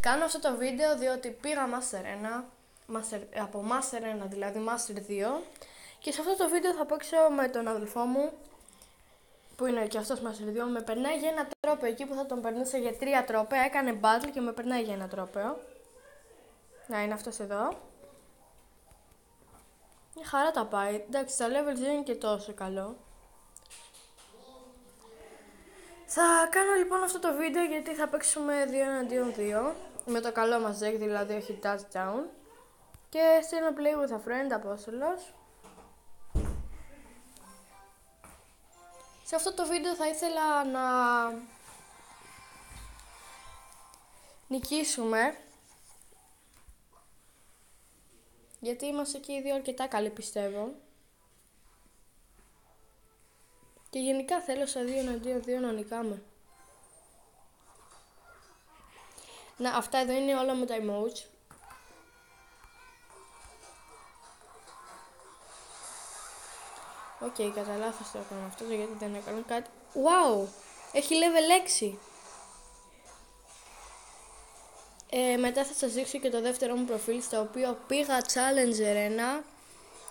Κάνω αυτό το βίντεο διότι πήγα Master 1, Master, από Master 1 δηλαδή Master 2 και σε αυτό το βίντεο θα παίξω με τον αδελφό μου που είναι και αυτός Master 2, με περνάει για ένα τρόπο εκεί που θα τον περνούσα για τρία τρόπια, έκανε battle και με περνάει για ένα τρόπο. Να είναι αυτός εδώ. Μια χαρά τα πάει. Εντάξει, τα levels δεν είναι και τόσο καλό. Θα κάνω λοιπόν αυτό το βίντεο γιατί θα παίξουμε 2 εναντίον 2 με το καλό μας deck, δηλαδή όχι touchdown. Και στείλω play with a friend απόστολος. Σε αυτό το βίντεο θα ήθελα να νικήσουμε. Γιατί είμαστε και οι δύο αρκετά καλοί πιστεύω. Και γενικά θέλω σε δύο εναντίον δύο να νικάμε. Να, αυτά εδώ είναι όλα με τα emotes. Οκ, okay, κατά λάθος το έκανα αυτό γιατί δεν έκανα κάτι. Wow! Έχει level 6. Ε, μετά θα σας δείξω και το δεύτερο μου προφίλ στο οποίο πήγα Challenger 1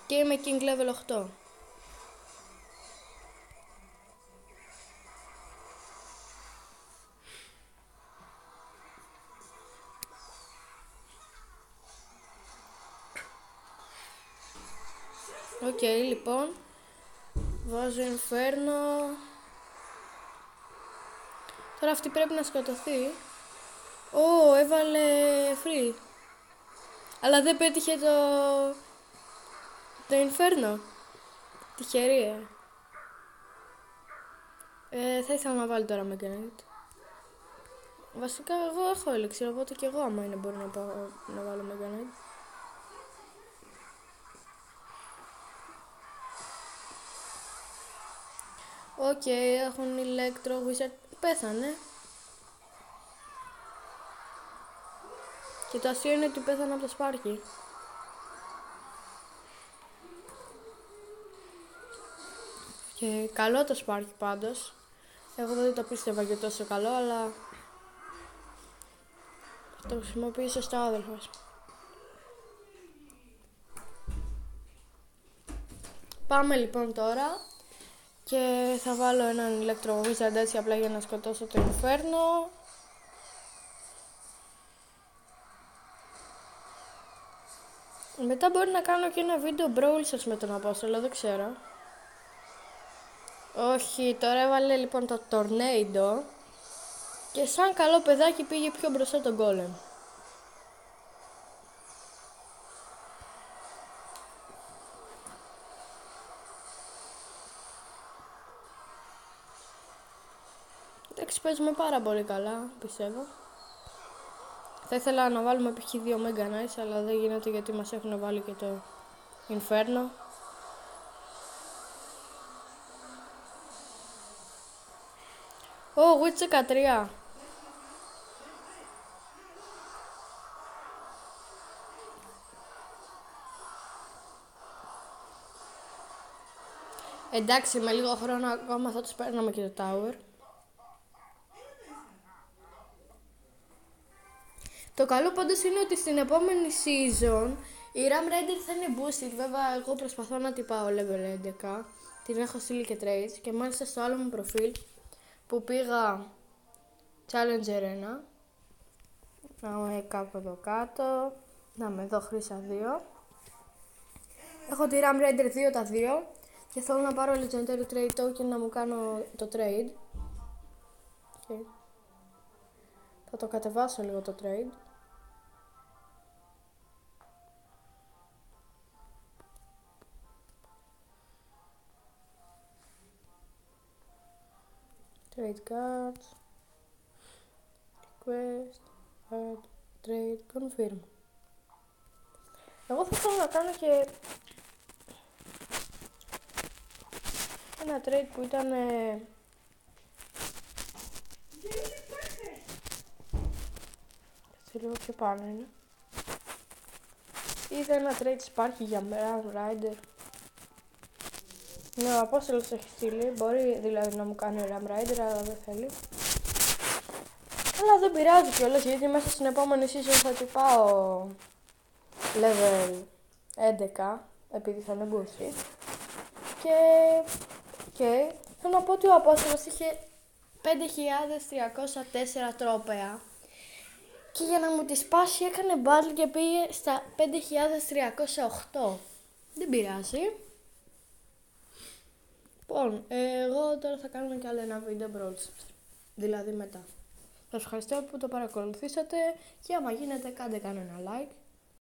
και είμαι King Level 8. Οκ, okay, λοιπόν. Βάζω Inferno. Τώρα αυτή πρέπει να σκοτωθεί. Ω, έβαλε free. Αλλά δεν πέτυχε το... Το Inferno. Τυχερή, ε. ε θα ήθελα να βάλω τώρα με Knight. Βασικά εγώ έχω έλιξιρ, οπότε και εγώ άμα είναι μπορώ να, πάω, να βάλω με Οκ, okay, έχουν electro, wizard. Πέθανε. Και το αστείο είναι ότι πέθανε από το σπάρκι. Και καλό το σπάρκι πάντως. Εγώ δεν το πίστευα και τόσο καλό, αλλά το χρησιμοποίησε στο άδελφος. Πάμε λοιπόν τώρα και θα βάλω έναν ηλεκτροβίζαντ έτσι απλά για να σκοτώσω το Inferno. Μετά μπορεί να κάνω και ένα βίντεο brawl σας με τον Απόστολο, δεν ξέρω. Όχι, τώρα έβαλε λοιπόν το Tornado και σαν καλό παιδάκι πήγε πιο μπροστά τον Golem. Εντάξει, παίζουμε πάρα πολύ καλά, πιστεύω. Θα ήθελα να βάλουμε π.χ. δύο Mega Nice, αλλά δεν γίνεται γιατί μας έχουν βάλει και το Inferno. Ω, oh, Witch 13. Εντάξει, με λίγο χρόνο ακόμα θα τους παίρναμε και το Tower. Το καλό πάντως είναι ότι στην επόμενη season η Ram Raider θα είναι boosted. Βέβαια, εγώ προσπαθώ να την πάω level 11. Την έχω στείλει και trades και μάλιστα στο άλλο μου προφίλ που πήγα Challenger 1. Να είμαι κάπου εδώ κάτω. Να με εδώ χρήσα 2. Έχω τη Ram Raider 2 τα 2 και θέλω να πάρω Legendary Trade Token να μου κάνω το trade. Okay. Θα το κατεβάσω λίγο το trade. Trade cards. Request add trade confirm. Εγώ θα ήθελα να κάνω και ένα trade που ήταν ε... λίγο πιο πάνω είναι. Είδα ένα trade σπάρχει για Brown Rider ναι, ο Απόστολος έχει στείλει. Μπορεί δηλαδή να μου κάνει Ram Rider, αλλά δεν θέλει. Αλλά δεν πειράζει κιόλας γιατί μέσα στην επόμενη season θα την πάω level 11 επειδή θα είναι booster. Και, και θέλω να πω ότι ο Απόστολος είχε 5.304 τρόπεα και για να μου τη σπάσει έκανε battle και πήγε στα 5.308. Δεν πειράζει. Λοιπόν, εγώ τώρα θα κάνουμε κι άλλο ένα βίντεο Brawl Δηλαδή μετά. Σας ευχαριστώ που το παρακολουθήσατε και άμα γίνεται κάντε κανένα like